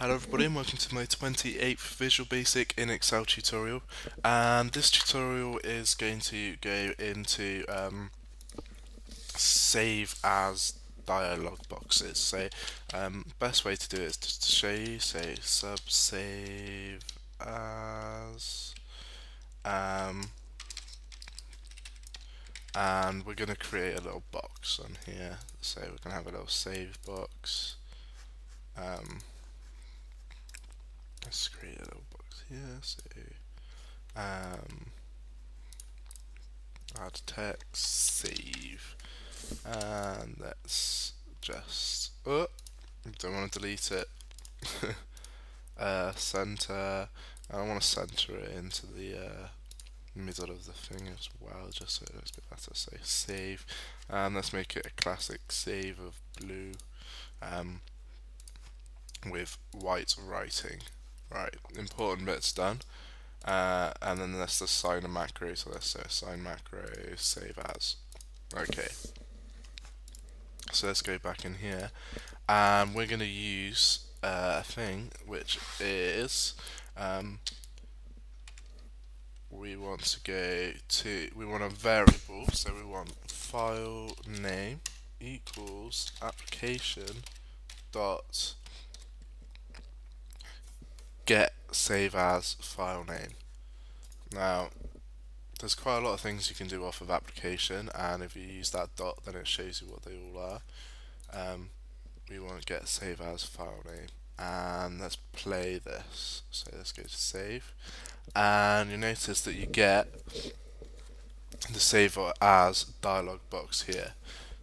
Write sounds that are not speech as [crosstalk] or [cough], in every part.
Hello everybody and welcome to my 28th Visual Basic in Excel tutorial. And this tutorial is going to go into um, save as dialog boxes. So um, best way to do it is just to show you. Say sub save as um, and we're going to create a little box on here. So we're going to have a little save box um, let's create a little box here so um, add text save and let's just oh don't want to delete it. [laughs] Uh, center. I don't want to center it into the uh, middle of the thing as well just so it looks a bit better. So save. And let's make it a classic save of blue um, with white writing Right, important bit's done. Uh, and then let's assign a macro, so let's say assign macro, save as. Okay. So let's go back in here, and we're going to use uh, a thing which is um, we want to go to we want a variable, so we want file name equals application dot get save as file name. Now, there's quite a lot of things you can do off of application, and if you use that dot, then it shows you what they all are. Um, we want to get save as file name, and let's play this. So let's go to save, and you notice that you get the save as dialog box here.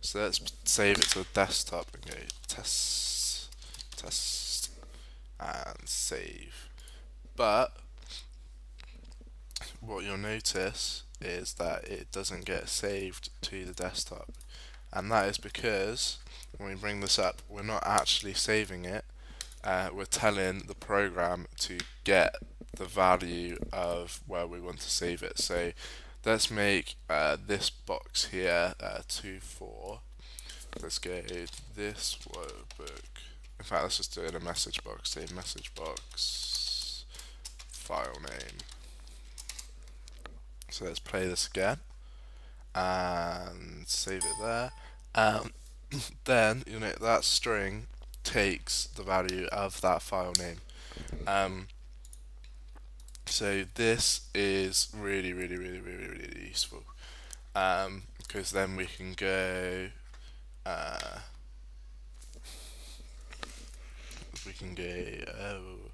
So let's save it to the desktop and go test, test and save. But what you'll notice is that it doesn't get saved to the desktop. And that is because when we bring this up we're not actually saving it. Uh, we're telling the program to get the value of where we want to save it. So let's make uh, this box here uh, 2 4 let's go this workbook in fact, let's just do it in a message box. Say message box file name. So let's play this again and save it there. Um, [coughs] then you know that string takes the value of that file name. Um, so this is really, really, really, really, really useful um, because then we can go. Uh, we can go oh,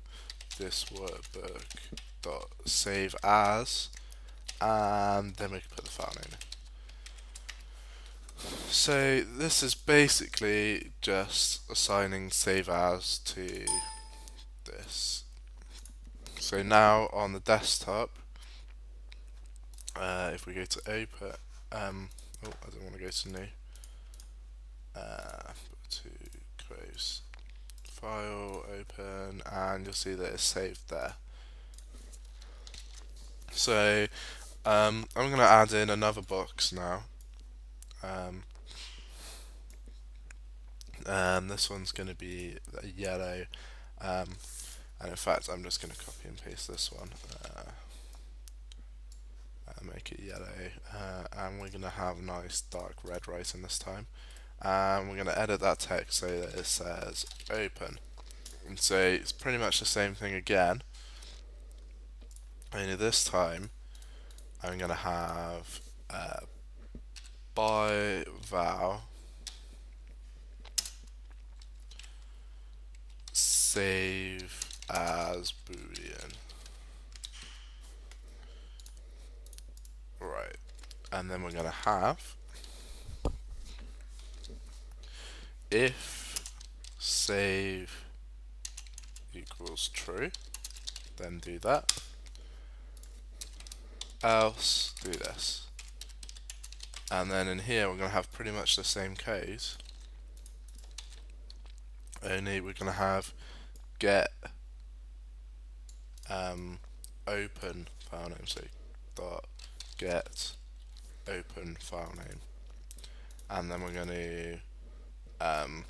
this workbook dot save as and then we can put the file name in. So this is basically just assigning save as to this. So now on the desktop, uh, if we go to open, um, oh I don't want to go to new, uh, to close file open and you'll see that it's saved there. So um, I'm going to add in another box now. Um, and this one's going to be yellow. Um, and in fact I'm just going to copy and paste this one uh, make it yellow. Uh, and we're going to have nice dark red writing this time and we're going to edit that text so that it says open. And so it's pretty much the same thing again only this time I'm going to have uh, by val save as boolean. Right. And then we're going to have if save equals true then do that. Else do this. And then in here we're going to have pretty much the same code only we're going to have get um, open file name so dot get open file name. And then we're going to um,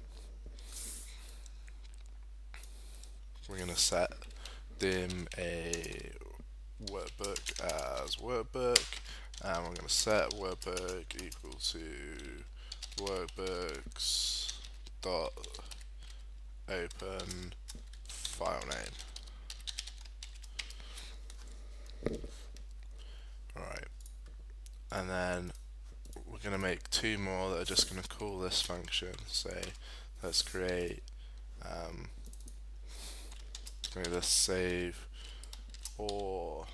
we're going to set dim a workbook as workbook. And we're going to set workbook equal to workbooks dot open file name. Alright. And then we're going to make two more that are just going to call this function so let's create um, let's save or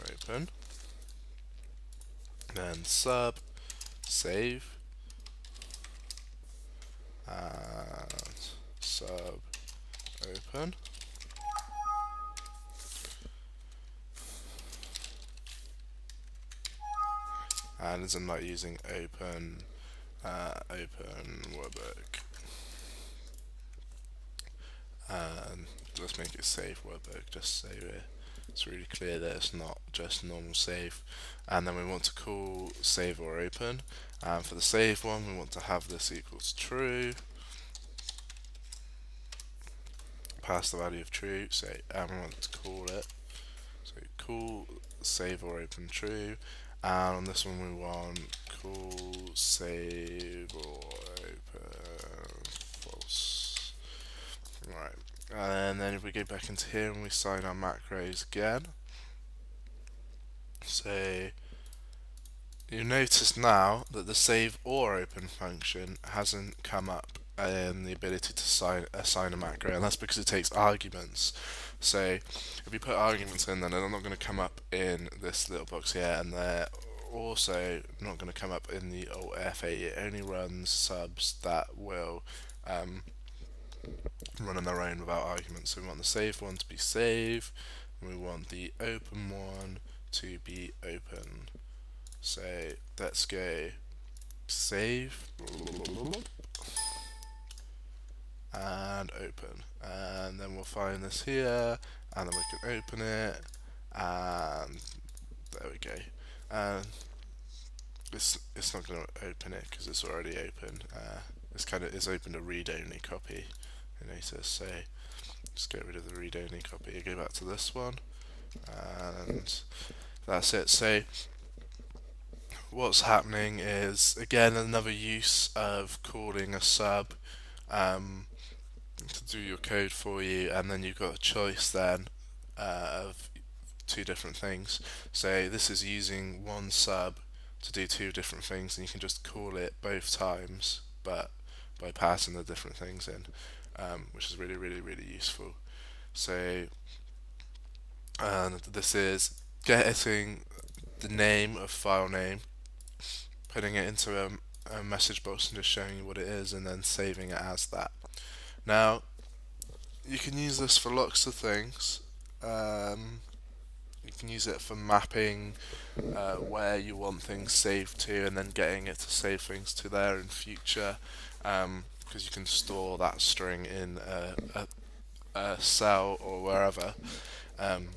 open. Then sub save. And sub open and as I'm not using open uh, open workbook and let's make it save workbook just so it's really clear that it's not just normal save and then we want to call save or open. And for the save one we want to have this equals true. Pass the value of true so and we want to call it. So call save or open true Um, and on this one we want call save or open. False. Right. And then if we go back into here and we sign our macros again say you notice now that the save or open function hasn't come up in the ability to assign, assign a macro and that's because it takes arguments. So if you put arguments in then they're not going to come up in this little box here and they're also not going to come up in the OFA it only runs subs that will um, run on their own without arguments. So we want the save one to be save we want the open one to be open. So let's go save open. And then we'll find this here and then we can open it and there we go. And it's it's not going to open it because it's already open. Uh, it's kind of it's opened a read-only copy you notice so just get rid of the read-only copy. Go back to this one and that's it. So what's happening is again another use of calling a sub um, to do your code for you and then you've got a choice then uh, of two different things. So this is using one sub to do two different things and you can just call it both times but by passing the different things in um, which is really really really useful. So and this is getting the name of file name putting it into a, a message box and just showing you what it is and then saving it as that now you can use this for lots of things. Um, you can use it for mapping uh, where you want things saved to and then getting it to save things to there in future because um, you can store that string in a, a, a cell or wherever. Um,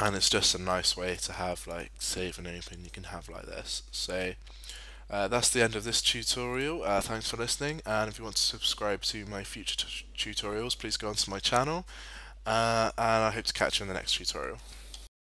and it's just a nice way to have like save and open. You can have like this. So uh, that's the end of this tutorial. Uh, thanks for listening and if you want to subscribe to my future tutorials please go onto my channel. Uh, and I hope to catch you in the next tutorial